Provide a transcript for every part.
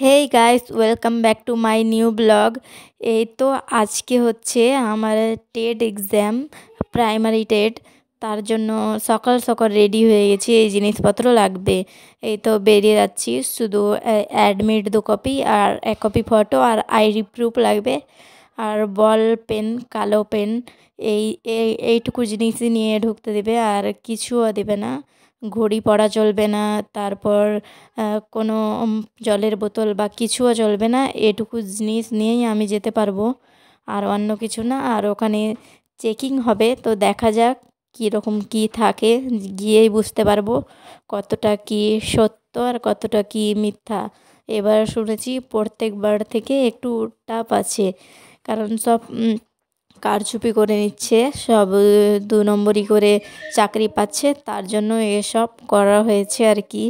Hey guys welcome back to my new blog এই তো আজকে হচ্ছে আমার টেট এক্সাম প্রাইমারি টেট তার জন্য সকাল সকাল রেডি হয়ে গেছি, এই জিনিসপত্র লাগবে। এই তো বেরিয়ে যাচ্ছি, শুধু অ্যাডমিট দু কপি আর এক কপি ফটো আর আইডি প্রুফ লাগবে। আর বল পেন কালো পেন এই, এইটুকু জিনিসই নিয়ে ঢুকতে দেবে, আর কিছুও দেবে না। ঘড়ি পরা চলবে না, তারপর কোনো জলের বোতল বা কিছুও চলবে না, এটুকু জিনিস নিয়েই আমি যেতে পারব, আর অন্য কিছু না, আর ওখানে চেকিং হবে, তো দেখা যাক কীরকম কী থাকে, গিয়েই বুঝতে পারব কতটা কী সত্য আর কতটা কী মিথ্যা। এবার শুনেছি প্রত্যেকবার থেকে একটু টাফ আছে, কারণ সব কারচুপি করে নিচ্ছে, সব দু নম্বরই করে চাকরি পাচ্ছে, তার জন্য এসব করা হয়েছে আর কি।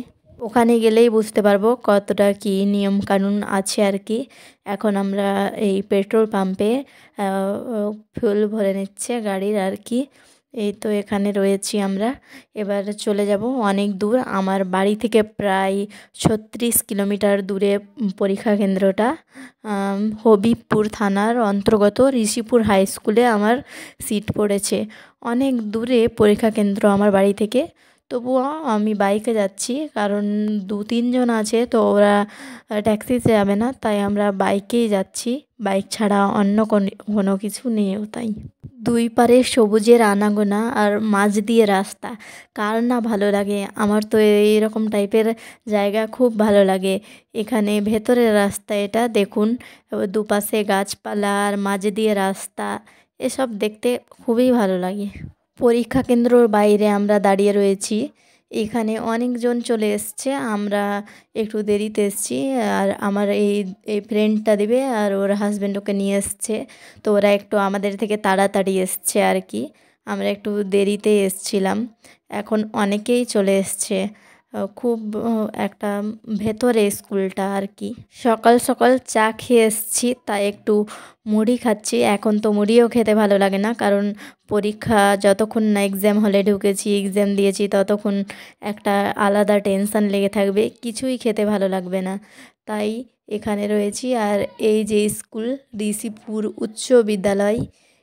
ওখানে গেলেই বুঝতে পারব কতটা কি নিয়ম কানুন আছে আর কি। এখন আমরা এই পেট্রোল পাম্পে ফুল ভরে নিচ্ছে গাড়ির আর কি। এই তো এখানে রয়েছি আমরা। এবার চলে যাব অনেক দূর। আমার বাড়ি থেকে প্রায় ছত্রিশ কিলোমিটার দূরে পরীক্ষা কেন্দ্রটা। হবিবপুর থানার অন্তর্গত ঋষিপুর হাই স্কুলে আমার সিট পড়েছে। অনেক দূরে পরীক্ষা কেন্দ্র আমার বাড়ি থেকে। তবুও আমি বাইকে যাচ্ছি, কারণ দু তিনজন আছে তো ওরা ট্যাক্সিতে যাবে না, তাই আমরা বাইকেই যাচ্ছি। বাইক ছাড়া অন্য কোনো কিছু নেইও তাই। দুই পারে সবুজের আনাগোনা আর মাঝ দিয়ে রাস্তা। কার না ভালো লাগে? আমার তো এইরকম টাইপের জায়গা খুব ভালো লাগে। এখানে ভেতরের রাস্তা এটা, দেখুন। দুপাশে গাছপালা আর মাঝ দিয়ে রাস্তা। এসব দেখতে খুবই ভালো লাগে। পরীক্ষা কেন্দ্রর বাইরে আমরা দাঁড়িয়ে রয়েছি। এখানে অনেকজন চলে এসছে। আমরা একটু দেরিতে এসছি। আর আমার এই এই ফ্রেন্ডটা দেবে আর ওর হাজব্যান্ড ওকে নিয়ে এসছে। তো ওরা একটু আমাদের থেকে তাড়াতাড়ি এসছে আর কি। আমরা একটু দেরিতে এসছিলাম। এখন অনেকেই চলে এসছে। খুব একটা ভেতরে স্কুলটা আর কি। সকাল সকাল চা খেয়ে এসছি, তাই একটু মুড়ি খাচ্ছি। এখন তো মুড়িও খেতে ভালো লাগে না, কারণ পরীক্ষা যতক্ষণ না এক্সাম হলে ঢুকেছি এক্সাম দিয়েছি, ততক্ষণ একটা আলাদা টেনশান লেগে থাকবে, কিছুই খেতে ভালো লাগবে না। তাই এখানে রয়েছি, আর এই যে স্কুল, ঋষিপুর উচ্চ বিদ্যালয়,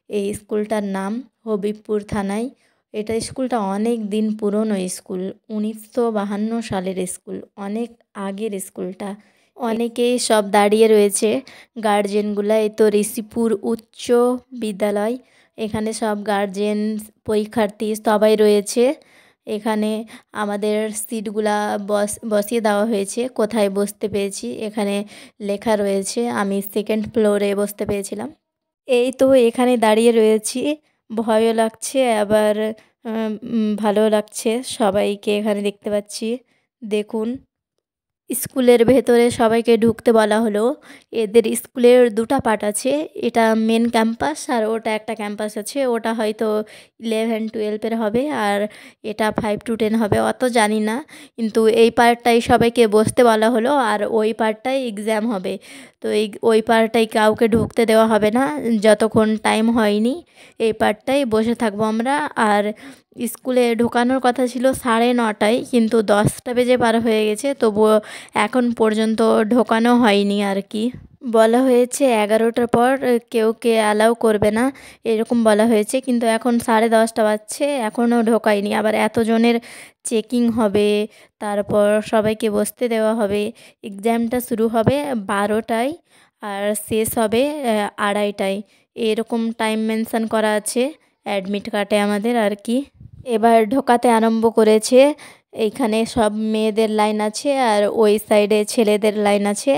এই স্কুলটার নাম হবিবপুর থানায়। এটা স্কুলটা অনেক দিন পুরনো স্কুল উনিশশো বাহান্ন সালের স্কুল, অনেক আগের স্কুলটা। অনেকেই সব দাঁড়িয়ে রয়েছে গার্জেনগুলা এই তো ঋষিপুর উচ্চ বিদ্যালয়, এখানে সব গার্জেন পরীক্ষার্থী সবাই রয়েছে। এখানে আমাদের সিটগুলা বস, বসিয়ে দেওয়া হয়েছে, কোথায় বসতে পেয়েছি এখানে লেখা রয়েছে, আমি সেকেন্ড ফ্লোরে বসতে পেয়েছিলাম এই তো এখানে দাঁড়িয়ে রয়েছি। ভয়ও লাগছে আবার ভালোও লাগছে। সবাইকে এখানে দেখতে পাচ্ছি। দেখুন। স্কুলের ভেতরে সবাইকে ঢুকতে বলা হলো। এদের স্কুলের দুটা পার্ট আছে। এটা মেন ক্যাম্পাস আর ওটা একটা ক্যাম্পাস আছে। ওটা হয়তো ইলেভেন টুয়েলভের হবে আর এটা ফাইভ টু টেন হবে, অত জানি না। কিন্তু এই পার্টটাই সবাইকে বসতে বলা হলো আর ওই পার্টটাই এক্সাম হবে। তো এই, ওই পার্টটাই কাউকে ঢুকতে দেওয়া হবে না। যতক্ষণ টাইম হয়নি, এই পার্টটাই বসে থাকব আমরা। আর স্কুলে ঢোকানোর কথা ছিল সাড়ে নটায়, কিন্তু দশটা বেজে পার হয়ে গেছে। তবুও এখন পর্যন্ত ঢোকানো হয়নি আর কি। বলা হয়েছে এগারোটার পর কেউ কে অ্যালাউ করবে না, এরকম বলা হয়েছে। কিন্তু এখন সাড়ে দশটা বাজছে এখনও ঢোকায়নি। আবার এতজনের চেকিং হবে, তারপর সবাইকে বসতে দেওয়া হবে। এক্সামটা শুরু হবে বারোটায় আর শেষ হবে আড়াইটায়। এরকম টাইম মেনশান করা আছে অ্যাডমিট কার্ডে আমাদের আর কি। এবার ঢোকাতে আরম্ভ করেছে এইখানে সব মেয়েদের লাইন আছে আর ওই সাইডে ছেলেদের লাইন আছে।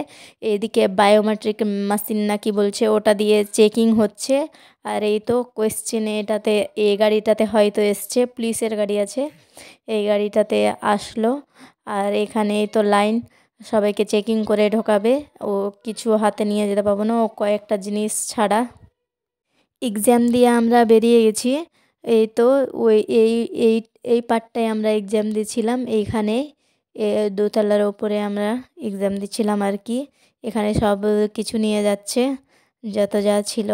এদিকে বায়োমেট্রিক মেশিন না কি বলছে ওটা দিয়ে চেকিং হচ্ছে। আর এই তো কোয়েশ্চেনে এটাতে, এই গাড়িটাতে হয়তো এসছে, পুলিশের গাড়ি আছে। এই গাড়িটাতে আসলো। আর এখানে তো লাইন, সবাইকে চেকিং করে ঢোকাবে। ও কিছু হাতে নিয়ে যেতে পারব না, ও কয়েকটা জিনিস ছাড়া। এক্সাম দিয়ে আমরা বেরিয়ে গেছি। এই তো ওই, এই এই এই পার্টটায় আমরা এক্সাম দিচ্ছিলাম এইখানে দোতলার ওপরে আমরা এক্সাম দিচ্ছিলাম আর কি। এখানে সব কিছু নিয়ে যাচ্ছে, যত যা ছিল।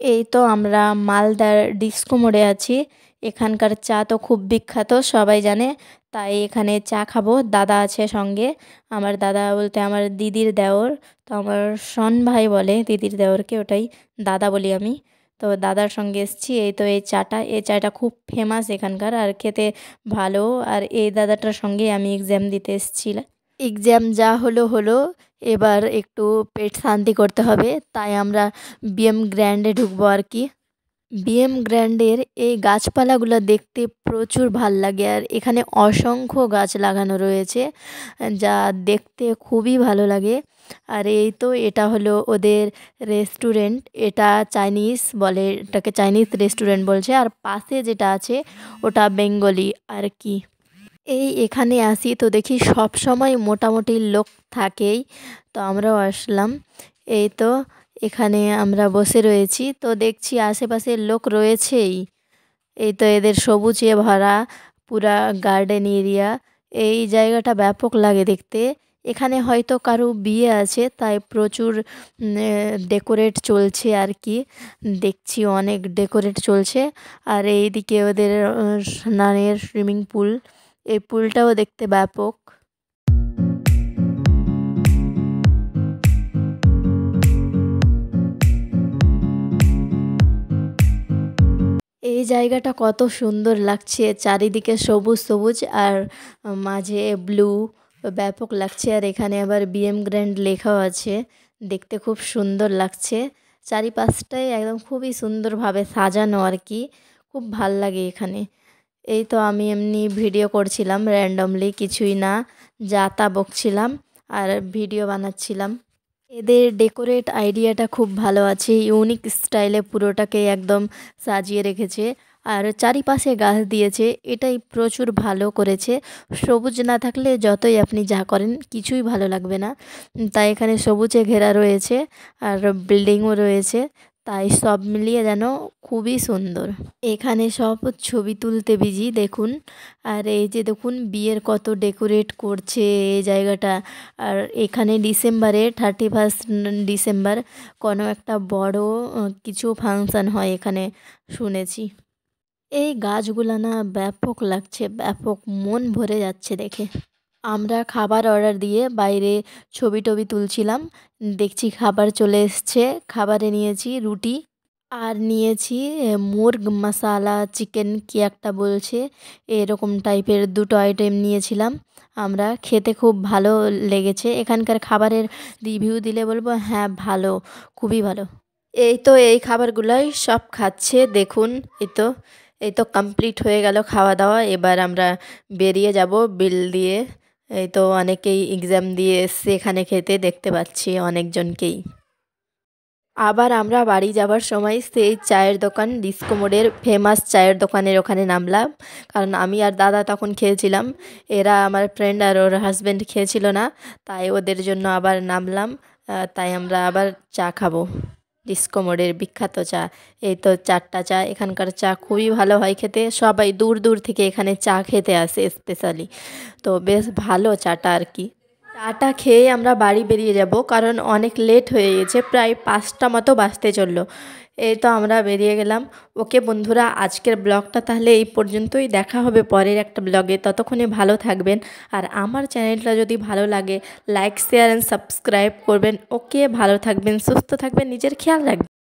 এই তো আমরা মালদার ডিস্কো মোড়ে আছি। এখানকার চা তো খুব বিখ্যাত, সবাই জানে। তাই এখানে চা খাব। দাদা আছে সঙ্গে। আমার দাদা বলতে আমার দিদির দেওর। তো আমার শন ভাই বলে দিদির দেওরকে ওটাই দাদা বলি আমি। তো দাদার সঙ্গে এসেছি, এই তো এই চাটা এই চাটা খুব ফেমাস এখানকার আর খেতে ভালো। আর এই দাদাটার সঙ্গে আমি এক্সাম দিতে এসেছিলাম। এক্সাম যা হলো হলো। এবার একটু পেট শান্তি করতে হবে, তাই আমরা বিএম গ্র্যান্ডে ঢুকবো আর কি। বিএম গ্র্যান্ডের এই গাছপালাগুলো দেখতে প্রচুর ভালো লাগে আর এখানে অসংখ্য গাছ লাগানো রয়েছে, যা দেখতে খুবই ভালো লাগে। আর এই তো এটা হলো ওদের রেস্টুরেন্ট, এটা চাইনিজ বলে, এটাকে চাইনিজ রেস্টুরেন্ট বলছে। আর পাশে যেটা আছে, ওটা বেঙ্গলি, আর কি। এই এখানে আসি তো দেখি সব সময় মোটামুটি লোক থাকেই, তো আমরাও আসলাম। এই তো এখানে আমরা বসে রয়েছি। তো দেখছি আশেপাশের লোক রয়েছেই। এই তো এদের সবুজে ভরা পুরা গার্ডেন এরিয়া। এই জায়গাটা ব্যাপক লাগে দেখতে। এখানে হয়তো কারও বিয়ে আছে, তাই প্রচুর ডেকোরেট চলছে আর কি। দেখছি অনেক ডেকোরেট চলছে। আর এইদিকে ওদের স্নানের সুইমিং পুল। এই পুলটাও দেখতে ব্যাপক। এই জায়গাটা কত সুন্দর লাগছে। চারিদিকে সবুজ সবুজ আর মাঝে ব্লু, ব্যাপক লাগছে। আর এখানে আবার বিএম গ্র্যান্ড লেখাও আছে। দেখতে খুব সুন্দর লাগছে। চারিপাশটাই একদম খুবই সুন্দরভাবে সাজানো আর কি। খুব ভালো লাগে এখানে। এই তো আমি এমনি ভিডিও করছিলাম র্যান্ডমলি কিছুই না। যা তা বকছিলাম আর ভিডিও বানাচ্ছিলাম। এদের ডেকোরেট আইডিয়াটা খুব ভালো আছে। ইউনিক স্টাইলে পুরোটাকে একদম সাজিয়ে রেখেছে। আর চারিপাশে গাছ দিয়েছে। এটাই প্রচুর ভালো করেছে। সবুজ না থাকলে যতই আপনি যা করেন, কিছুই ভালো লাগবে না। তাই এখানে সবুজে ঘেরা রয়েছে। আর বিল্ডিংও রয়েছে। তাই সব মিলিয়ে যেন খুবই সুন্দর। এখানে সব ছবি তুলতে বিজি দেখুন। আর এই যে দেখুন, বিয়ের কত ডেকোরেট করছে এই জায়গাটা। আর এখানে ডিসেম্বরে থার্টি ফার্স্ট ডিসেম্বর কোনো একটা বড় কিছু ফাংশান হয় এখানে, শুনেছি। এই গাছগুলো না ব্যাপক লাগছে, ব্যাপক মন ভরে যাচ্ছে দেখে। আমরা খাবার অর্ডার দিয়ে বাইরে ছবি টবি তুলছিলাম। দেখছি খাবার চলে এসছে। খাবারে নিয়েছি রুটি আর নিয়েছি মুরগ মশালা, চিকেন কি একটা বলছে, এরকম টাইপের দুটো আইটেম নিয়েছিলাম। আমরা খেতে খুব ভালো লেগেছে। এখানকার খাবারের রিভিউ দিলে বলব হ্যাঁ ভালো, খুবই ভালো। এই তো এই খাবারগুলোই সব খাচ্ছে, দেখুন, এই তো এই তো কমপ্লিট হয়ে গেল খাওয়া দাওয়া এবার আমরা বেরিয়ে যাব বিল দিয়ে। এই তো অনেকেই এক্সাম দিয়ে এসছে, এখানে খেতে দেখতে পাচ্ছি অনেকজনকেই। আবার আমরা বাড়ি যাবার সময় সেই চায়ের দোকান ডিস্কো মোড়ের ফেমাস চায়ের দোকানের ওখানে নামলাম। কারণ আমি আর দাদা তখন খেয়েছিলাম, এরা আমার ফ্রেন্ড আর ওর হাজব্যান্ড খেয়েছিল না, তাই ওদের জন্য আবার নামলাম তাই আমরা আবার চা খাব। ডিস্কো মোড়ের বিখ্যাত চা। এই তো চারটা চা, এখানকার চা খুবই ভালো হয় খেতে। সবাই দূর দূর থেকে এখানে চা খেতে আসে স্পেশালি তো বেশ ভালো চাটা আর কি। চাটা খেয়ে আমরা বাড়ি বেরিয়ে যাব, কারণ অনেক লেট হয়ে গেছে, প্রায় পাঁচটা মতো বাজতে চলল। এই তো আমরা বেরিয়ে গেলাম। ওকে বন্ধুরা, আজকের ব্লগটা তাহলে এই পর্যন্তই। দেখা হবে পরের একটা ব্লগে। ততক্ষণে ভালো থাকবেন। আর আমার চ্যানেলটা যদি ভালো লাগে লাইক শেয়ার অ্যান্ড সাবস্ক্রাইব করবেন। ওকে, ভালো থাকবেন, সুস্থ থাকবেন, নিজের খেয়াল রাখবেন।